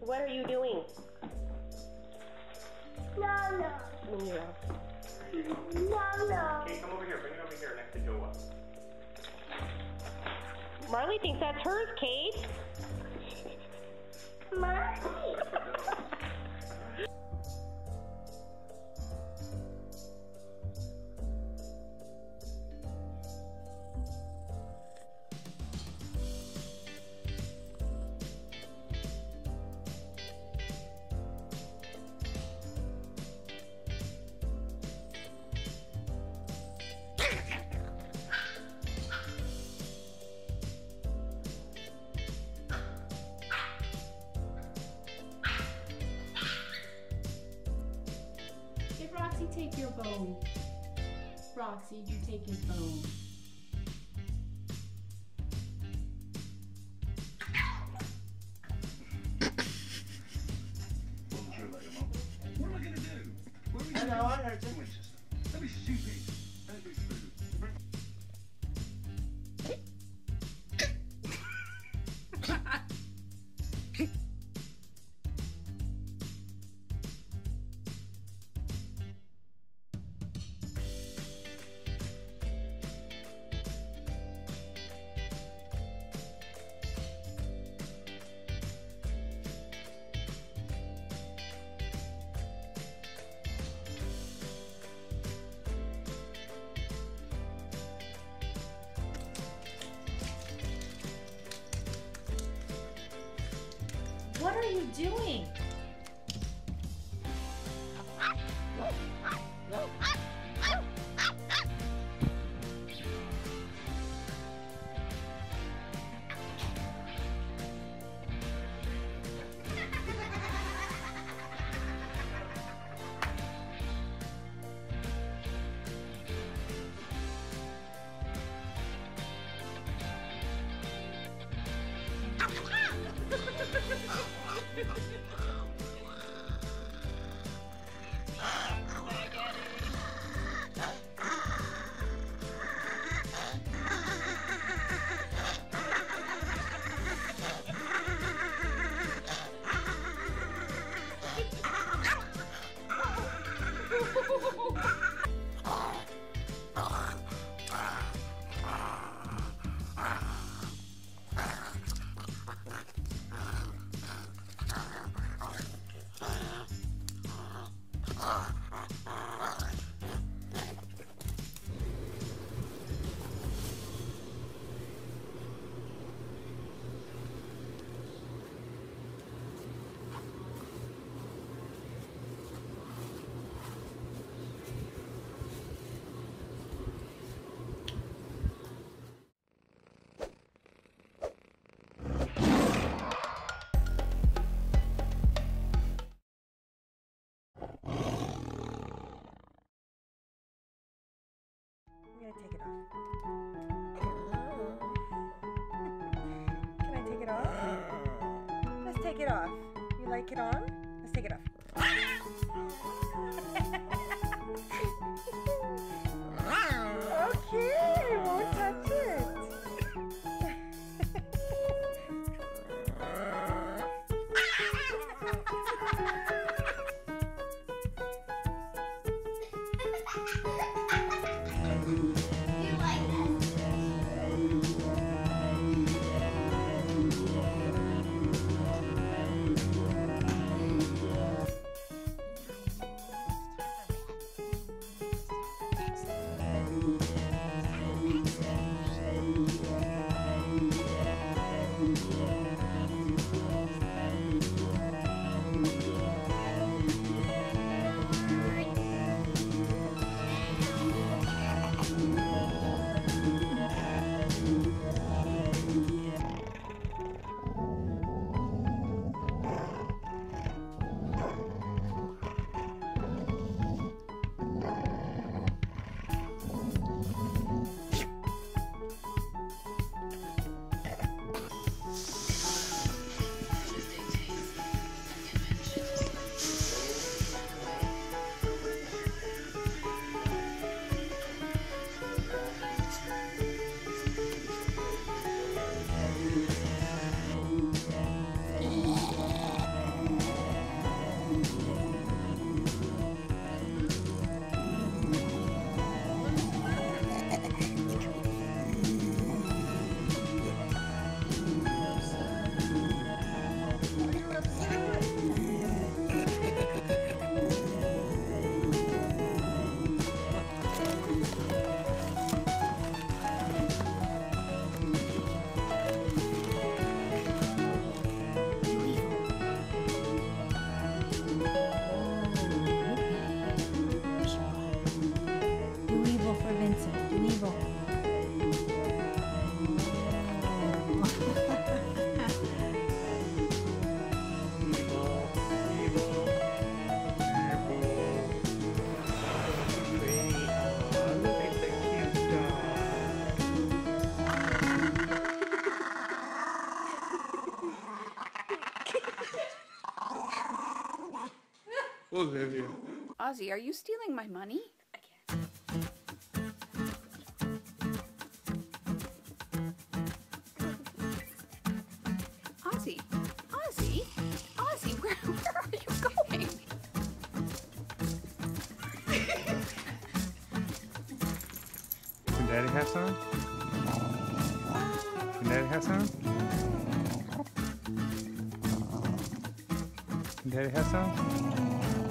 What are you doing? No, no. Mira. No, no. Okay, come over here. Bring it over here next to Joa. Marley thinks that's hers, Kate. Mommy. Take? Roxy, you take his bone? What am I going to do? Where are we Hello, going? I heard you. Are you doing? gonna take it off. Can I take it off? Let's take it off. You like it on? Let's take it off. Olivia. Ozzy, are you stealing my money? Ozzy, Ozzy, Ozzy, where, where are you going? Can Daddy have some? Can Daddy have some? Daddy have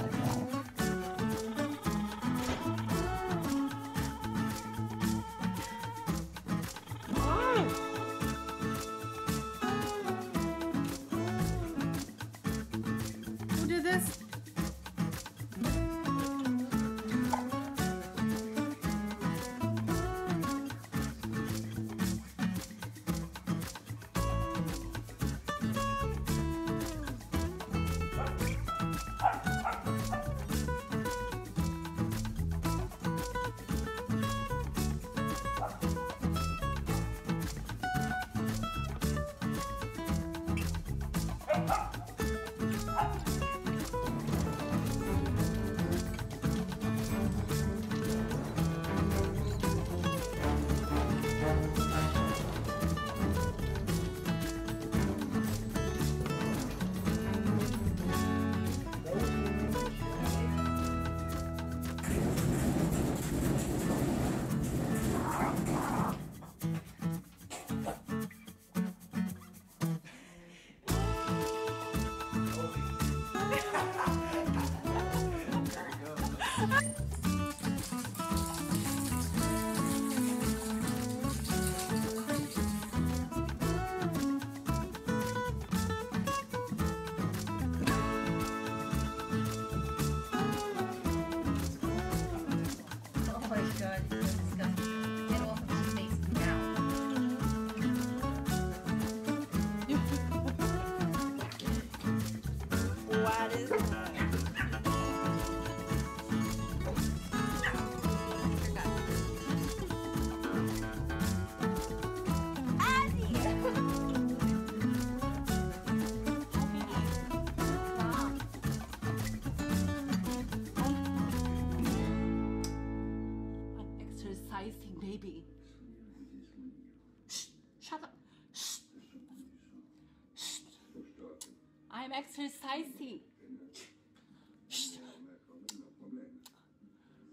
exercising.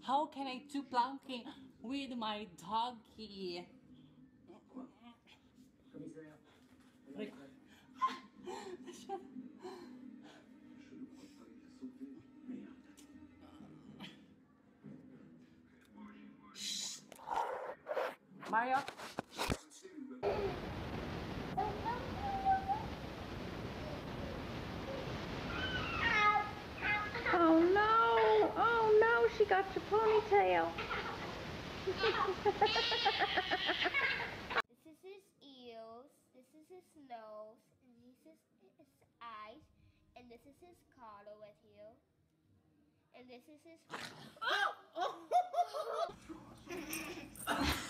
How can I do planking with my doggy? Mario, Oh no! Oh no! She got your ponytail. This is his ears, this is his nose, and this is his eyes, and this is his collar right here. And this is his oh!